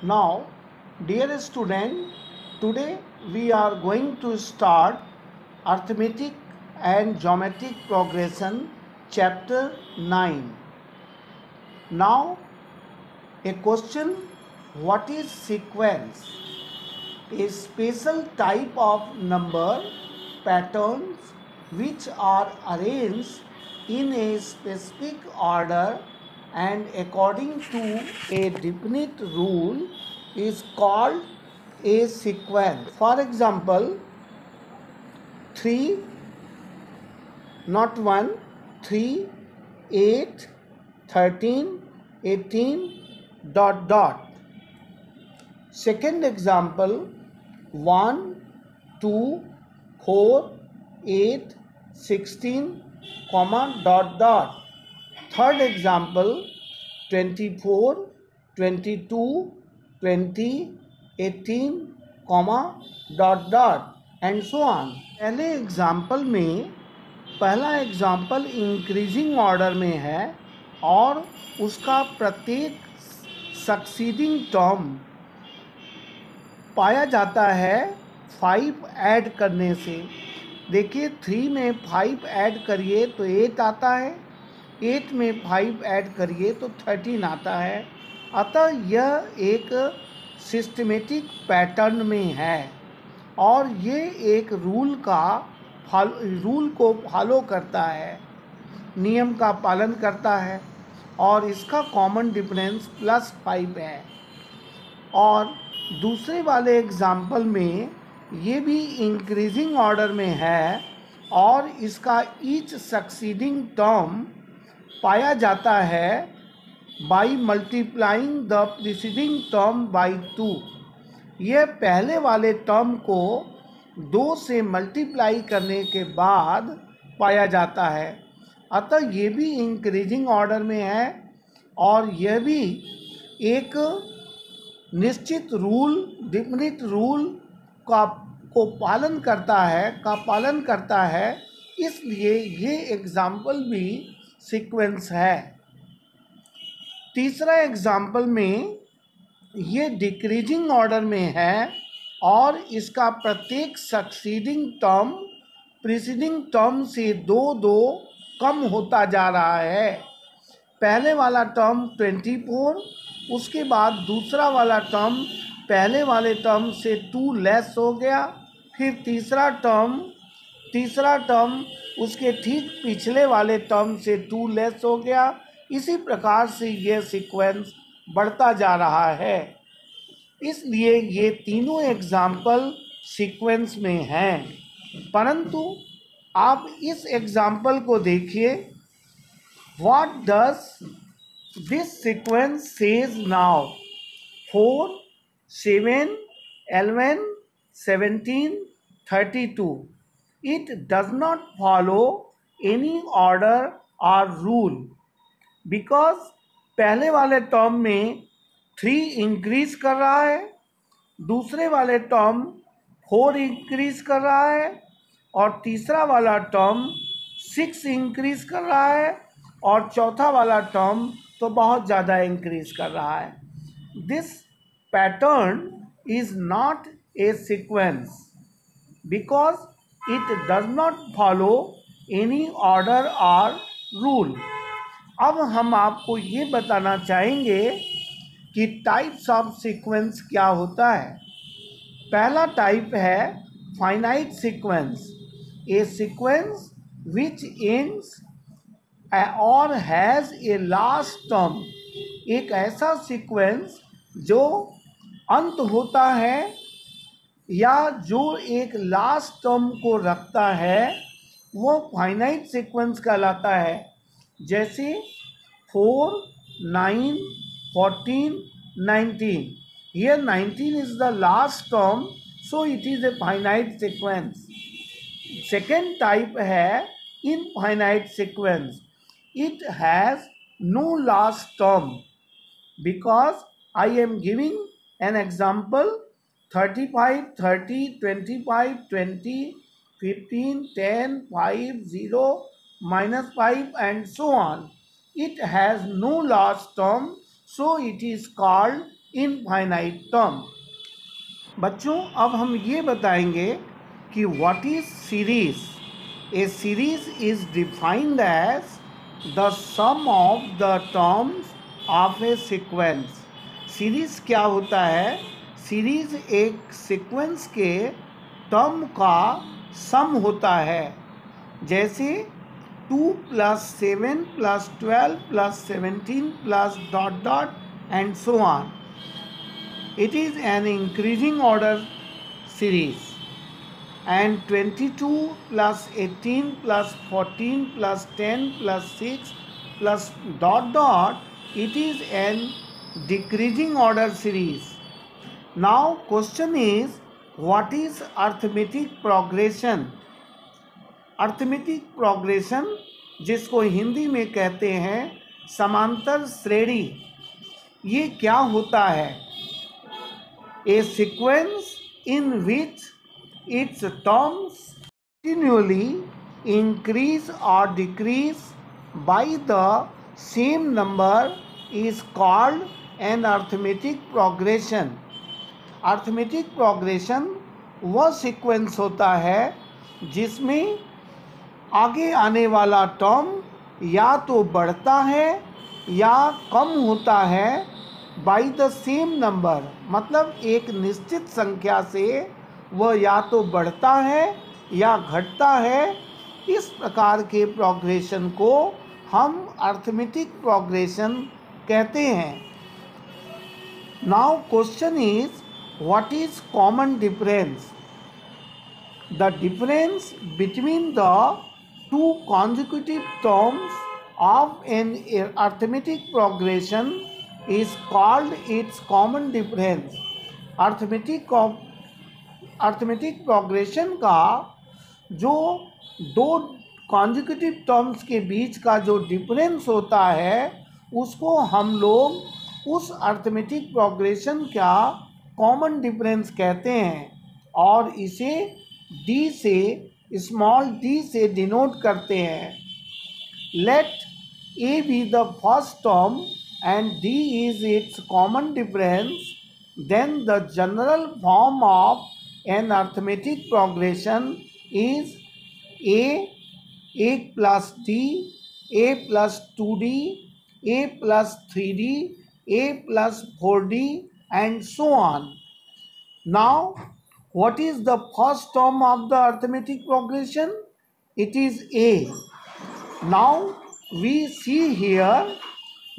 Now, dear student, today we are going to start arithmetic and geometric progression chapter 9. Now, a question what is sequence? A special type of number patterns which are arranged in a specific order and according to a definite rule is called a sequence. For example, 3 not 1 3 8 13 18 dot dot second example 1 2 4 8 16 comma dot dot third example 24 22 20 18 comma, dot dot and so on पहले example में, पहला example increasing order में है और उसका प्रत्येक succeeding term पाया जाता है फाइव ऐड करने से। देखिए थ्री में फाइव ऐड करिए तो एट आता है। एट में फाइव ऐड करिए तो थर्टीन आता है। अतः यह एक सिस्टमेटिक पैटर्न में है। और ये एक रूल का रूल को फॉलो करता है। नियम का पालन करता है। और इसका कॉमन डिफरेंस प्लस फाइव है। और दूसरे वाले एग्ज़ाम्पल में ये भी इंक्रीजिंग ऑर्डर में है। और इसका ईच सक्सीडिंग टर्म पाया जाता है by multiplying the preceding term by two यह पहले वाले टर्म को दो से मल्टीप्लाई करने के बाद पाया जाता है। अतः ये भी इंक्रीजिंग ऑर्डर में है और यह भी एक निश्चित रूल डिफिनिट रूल का, को पालन करता है, का पालन करता है। इसलिए ये एग्ज़ाम्पल भी सीक्वेंस है। तीसरा एग्ज़ाम्पल में ये डिक्रीजिंग ऑर्डर में है और इसका प्रत्येक सक्सीडिंग टर्म प्रिसीडिंग टर्म से दो दो कम होता जा रहा है। पहले वाला टर्म ट्वेंटी फोर उसके बाद दूसरा वाला टर्म पहले वाले टर्म से टू लेस हो गया, फिर तीसरा टर्म तीसरा टर्म उसके ठीक पिछले वाले टर्म से टू लेस हो गया। इसी प्रकार से यह सीक्वेंस बढ़ता जा रहा है। इसलिए ये तीनों एग्ज़ाम्पल सीक्वेंस में हैं। परंतु आप इस एग्ज़ाम्पल को देखिए। What does this sequence says now four seven eleven seventeen thirty two it does not follow any order or rule because पहले वाले टर्म में थ्री इंक्रीज कर रहा है, दूसरे वाले टर्म फोर इंक्रीज कर रहा है और तीसरा वाला टर्म सिक्स इंक्रीज कर रहा है और चौथा वाला टर्म तो बहुत ज़्यादा इंक्रीज कर रहा है। This pattern is not a sequence because it does not follow any order or rule अब हम आपको ये बताना चाहेंगे कि टाइप्स ऑफ़ सीक्वेंस क्या होता है। पहला टाइप है finite sequence a sequence which ends और हैज़ ए लास्ट टर्म एक ऐसा सीक्वेंस जो अंत होता है या जो एक लास्ट टर्म को रखता है, वो फाइनाइट सीक्वेंस कहलाता है। जैसे फोर नाइन फोर्टीन नाइनटीन ये nineteen is the last term so it is a finite sequence second type है infinite sequence it has no last term because I am giving an example 35 30 25 20 15 10 5 0 minus 5 and so on. It has no last term, so it is called infinite term बच्चों अब हम ये बताएँगे कि what is series a series is defined as the sum of the terms of a sequence series क्या होता है? Series एक सीक्वेंस के टर्म का सम होता है। जैसे two plus seven plus twelve plus seventeen plus dot dot and so on. It is an increasing order series and twenty two plus eighteen plus fourteen plus ten plus six plus dot dot it is an decreasing order series now question is what is arithmetic progression arithmetic progression जिसको हिंदी में कहते हैं, समांतर श्रेणी। ये क्या होता है? A sequence in which its terms continuously increase और decrease by the same number is called an arithmetic progression arithmetic progression वह सीक्वेंस होता है जिसमें आगे आने वाला टर्म या तो बढ़ता है या कम होता है बाई द सेम नंबर मतलब एक निश्चित संख्या से वह या तो बढ़ता है या घटता है। इस प्रकार के प्रोग्रेशन को हम अर्थमेटिक प्रोग्रेशन कहते हैं। Now question is what is common difference the difference between the two consecutive terms of an arithmetic progression is called its common difference. Arithmetic arithmetic progression का जो दो कॉन्जिक्यूटिव टर्म्स के बीच का जो डिफरेंस होता है, उसको हम लोग उस अर्थमेटिक प्रोग्रेशन का कॉमन डिफरेंस कहते हैं और इसे डी से स्मॉल डी से डिनोट करते हैं। Let a be the first term and d is its common difference then the general form of an arithmetic progression is a plus d a plus two d a plus three d a plus four d and so on. Now, what is the first term of the arithmetic progression? It is A. Now, we see here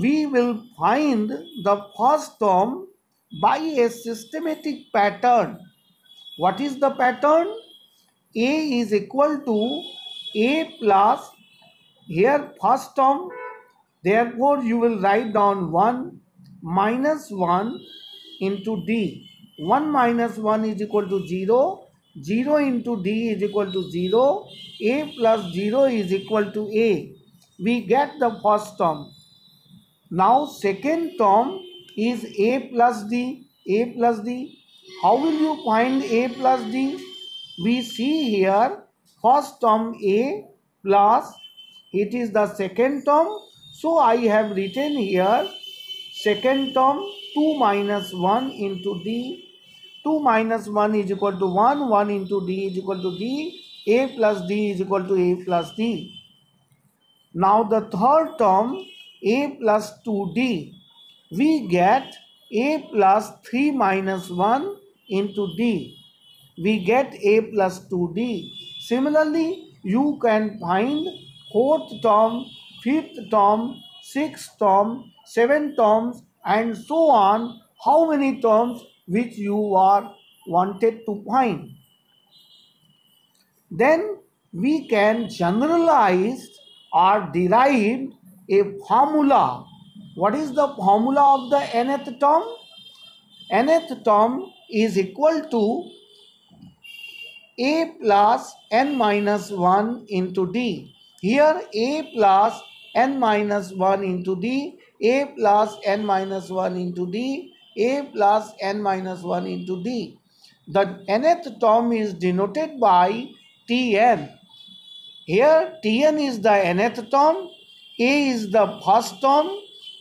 we will find the first term by a systematic pattern. What is the pattern? A is equal to A plus here first term therefore you will write down 1 minus 1 into D 1 minus 1 is equal to 0 0 into D is equal to 0 A plus 0 is equal to A we get the first term now second term is a plus d, a plus d. How will you find a plus d? We see here first term a plus it is the second term. So I have written here second term 2 minus 1 into d. 2 minus 1 is equal to 1, 1 into d is equal to d, a plus d is equal to a plus d. Now the third term a plus 2d, we get a plus 3 minus 1 into d. We get a plus 2d. Similarly, you can find fourth term, fifth term, sixth term, seventh terms and so on how many terms which you are wanted to find. Then we can generalize or derive a formula. What is the formula of the nth term? nth term is equal to a plus n minus 1 into d. Here a plus n minus 1 into d, a plus n minus 1 into d, a plus n minus 1 into d. The nth term is denoted by Tn. Here Tn is the nth term A is the first term,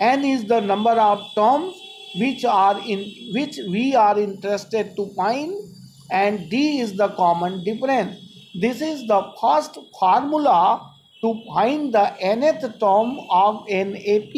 n is the number of terms which are in which we are interested to find and D is the common difference. This is the first formula to find the nth term of NAP.